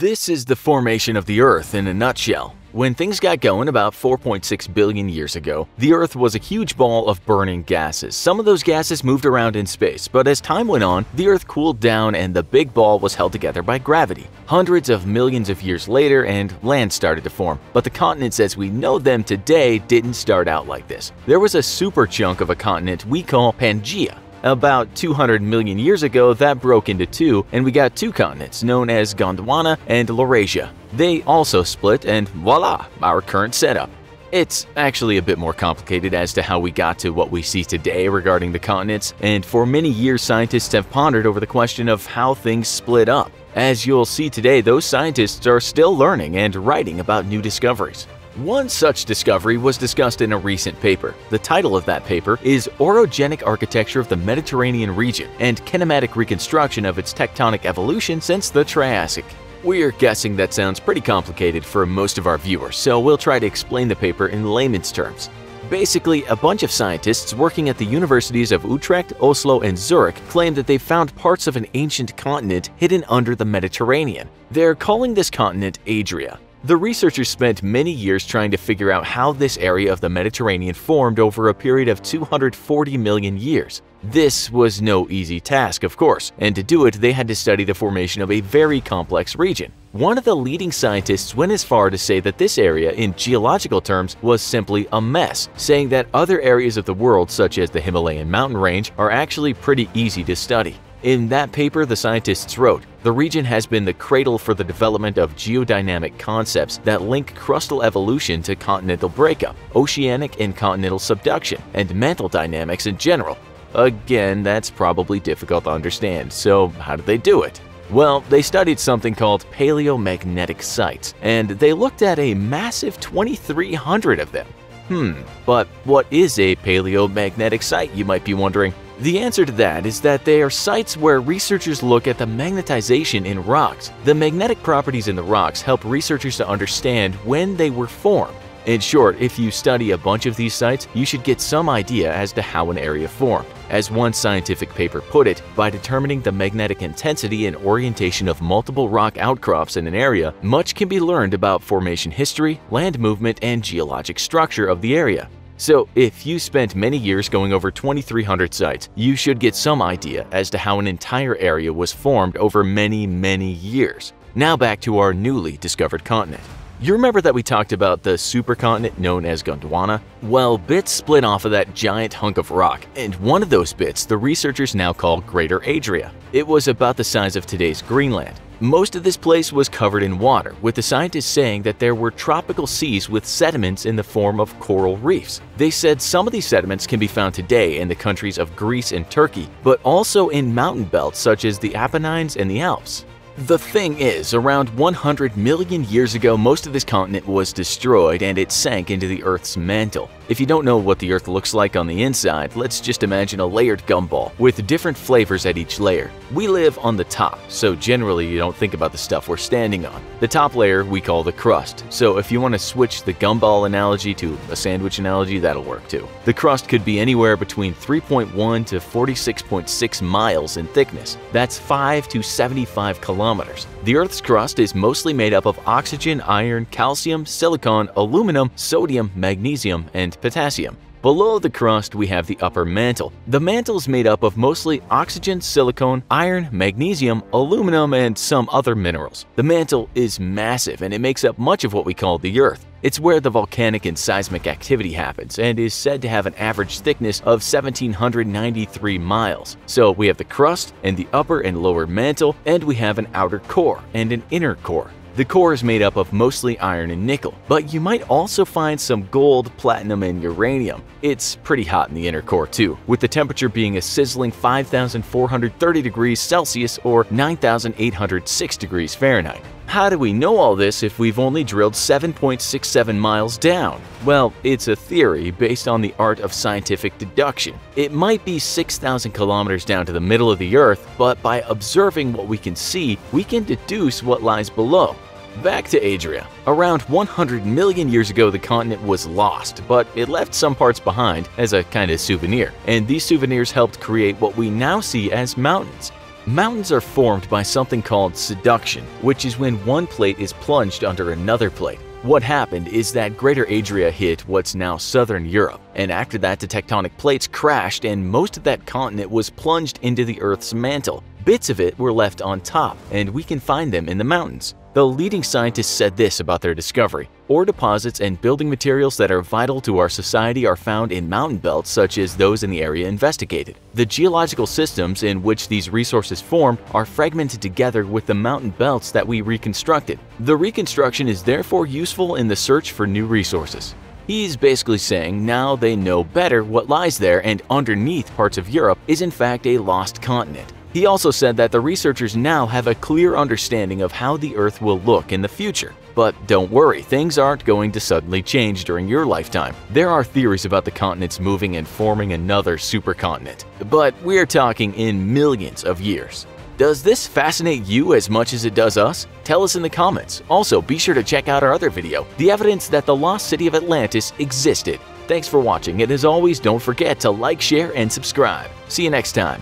This is the formation of the Earth in a nutshell. When things got going about 4.6 billion years ago, the Earth was a huge ball of burning gases. Some of those gases moved around in space, but as time went on, the Earth cooled down and the big ball was held together by gravity. Hundreds of millions of years later, and land started to form. But the continents as we know them today didn't start out like this. There was a super chunk of a continent we call Pangaea. About 200 million years ago, that broke into two, and we got two continents known as Gondwana and Laurasia. They also split, and voila, our current setup. It's actually a bit more complicated as to how we got to what we see today regarding the continents, and for many years scientists have pondered over the question of how things split up. As you'll see today, those scientists are still learning and writing about new discoveries. One such discovery was discussed in a recent paper. The title of that paper is Orogenic Architecture of the Mediterranean Region and Kinematic Reconstruction of its Tectonic Evolution since the Triassic. We're guessing that sounds pretty complicated for most of our viewers, so we'll try to explain the paper in layman's terms. Basically, a bunch of scientists working at the universities of Utrecht, Oslo, and Zurich claim that they found parts of an ancient continent hidden under the Mediterranean. They're calling this continent Adria. The researchers spent many years trying to figure out how this area of the Mediterranean formed over a period of 240 million years. This was no easy task, of course, and to do it they had to study the formation of a very complex region. One of the leading scientists went as far to say that this area, in geological terms, was simply a mess, saying that other areas of the world, such as the Himalayan mountain range, are actually pretty easy to study. In that paper, the scientists wrote, the region has been the cradle for the development of geodynamic concepts that link crustal evolution to continental breakup, oceanic and continental subduction, and mantle dynamics in general. Again, that's probably difficult to understand, so how did they do it? Well, they studied something called paleomagnetic sites, and they looked at a massive 2,300 of them. Hmm, but what is a paleomagnetic site, you might be wondering? The answer to that is that they are sites where researchers look at the magnetization in rocks. The magnetic properties in the rocks help researchers to understand when they were formed. In short, if you study a bunch of these sites, you should get some idea as to how an area formed. As one scientific paper put it, by determining the magnetic intensity and orientation of multiple rock outcrops in an area, much can be learned about formation history, land movement, and geologic structure of the area. So, if you spent many years going over 2,300 sites, you should get some idea as to how an entire area was formed over many, many years. Now back to our newly discovered continent. You remember that we talked about the supercontinent known as Gondwana? Well, bits split off of that giant hunk of rock, and one of those bits the researchers now call Greater Adria. It was about the size of today's Greenland. Most of this place was covered in water, with the scientists saying that there were tropical seas with sediments in the form of coral reefs. They said some of these sediments can be found today in the countries of Greece and Turkey, but also in mountain belts such as the Apennines and the Alps. The thing is, around 100 million years ago, most of this continent was destroyed and it sank into the Earth's mantle. If you don't know what the Earth looks like on the inside, let's just imagine a layered gumball with different flavors at each layer. We live on the top, so generally you don't think about the stuff we're standing on. The top layer we call the crust, so if you want to switch the gumball analogy to a sandwich analogy, that'll work too. The crust could be anywhere between 3.1 to 46.6 miles in thickness. That's 5 to 75 kilometers. The Earth's crust is mostly made up of oxygen, iron, calcium, silicon, aluminum, sodium, magnesium, and potassium. Below the crust, we have the upper mantle. The mantle is made up of mostly oxygen, silicon, iron, magnesium, aluminum, and some other minerals. The mantle is massive and it makes up much of what we call the Earth. It's where the volcanic and seismic activity happens and is said to have an average thickness of 1793 miles. So we have the crust and the upper and lower mantle, and we have an outer core and an inner core. The core is made up of mostly iron and nickel, but you might also find some gold, platinum, and uranium. It's pretty hot in the inner core too, with the temperature being a sizzling 5,430 degrees Celsius or 9,806 degrees Fahrenheit. How do we know all this if we've only drilled 7.67 miles down? Well, it's a theory based on the art of scientific deduction. It might be 6,000 kilometers down to the middle of the Earth, but by observing what we can see, we can deduce what lies below. Back to Adria. Around 100 million years ago, the continent was lost, but it left some parts behind as a kind of souvenir, and these souvenirs helped create what we now see as mountains. Mountains are formed by something called subduction, which is when one plate is plunged under another plate. What happened is that Greater Adria hit what's now southern Europe, and after that the tectonic plates crashed and most of that continent was plunged into the Earth's mantle. Bits of it were left on top, and we can find them in the mountains. The leading scientists said this about their discovery. Ore deposits and building materials that are vital to our society are found in mountain belts such as those in the area investigated. The geological systems in which these resources form are fragmented together with the mountain belts that we reconstructed. The reconstruction is therefore useful in the search for new resources. He's basically saying now they know better what lies there and underneath parts of Europe is in fact a lost continent. He also said that the researchers now have a clear understanding of how the Earth will look in the future. But don't worry, things aren't going to suddenly change during your lifetime. There are theories about the continents moving and forming another supercontinent, but we're talking in millions of years. Does this fascinate you as much as it does us? Tell us in the comments. Also, be sure to check out our other video, the evidence that the lost city of Atlantis existed. Thanks for watching, and as always, don't forget to like, share, and subscribe. See you next time.